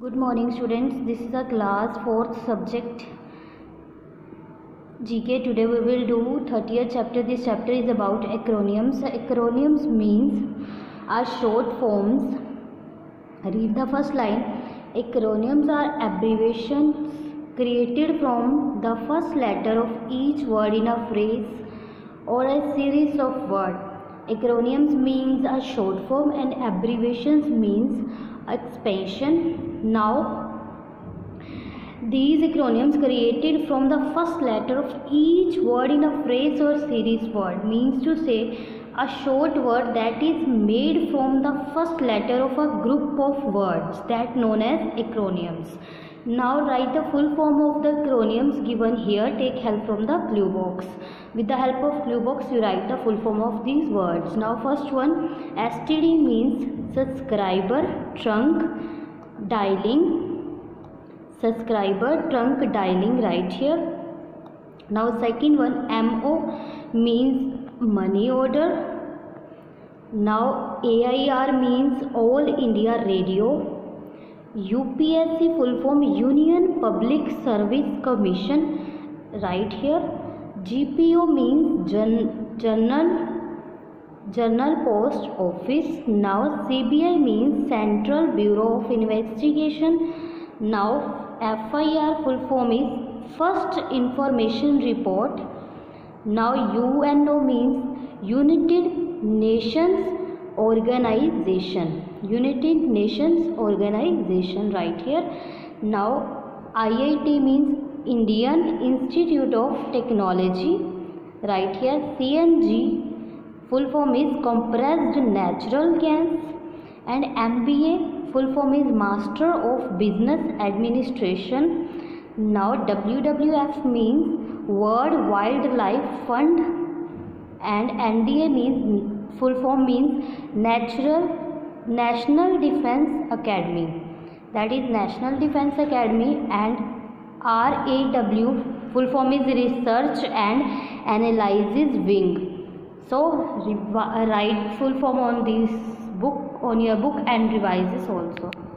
Good morning students this is a class fourth subject G K today we will do thirty chapter this chapter is about acronyms acronyms means are short forms read the first line acronyms are abbreviation created from the first letter of each word in a phrase or a series of word acronyms means are short form and abbreviations means expansion. Now, these acronyms created from the first letter of each word in a phrase or series word means to say a short word that is made from the first letter of a group of words that known as acronyms. Now write the full form of the acronyms given here. Take help from the clue box. With the help of clue box, you write the full form of these words. Now first one, STD means subscriber trunk dialing. Subscriber trunk dialing right here. Now second one, MO means money order. Now AIR means All India Radio. UPSC full form Union Public Service Commission right here. GPO means General General Post Office now CBI means Central Bureau of Investigation. Now FIR full form is First Information Report. Now UNO means United Nations Organization United Nations Organization right here. Now IIT means Indian Institute of Technology right here. CNG full form is compressed natural gas and MBA full form is Master of Business Administration. Now WWF means World Wildlife Fund and NDA means full form means Natural National Defense Academy that is National Defense Academy and RAW full form is Research and Analysis Wing. So write full form on this book on your book and revise this also.